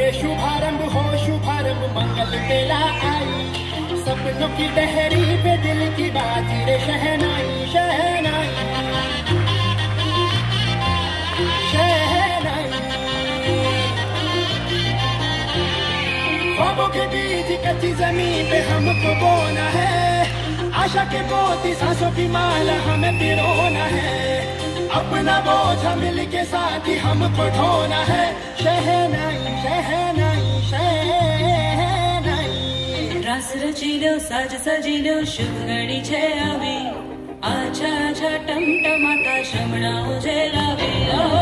शुभारंभ हो शुभारंभ मंगल बेला आई। सपनों की टहरी पे दिल की बात रे शहनाई। शहनाई। के बीज कच्ची ज़मीन पे हमको बोना है। आशा के मोती, सांसों की माल हमें पिरोना है। अपना बोझ मिल के साथ ही हमको ढोना है। शहर રાસ રચી લો સાજ સજી લો શુભ ઘડી છે આવી આછા આછા ટમટમાતા શમણાઓ જે લાવી ઓ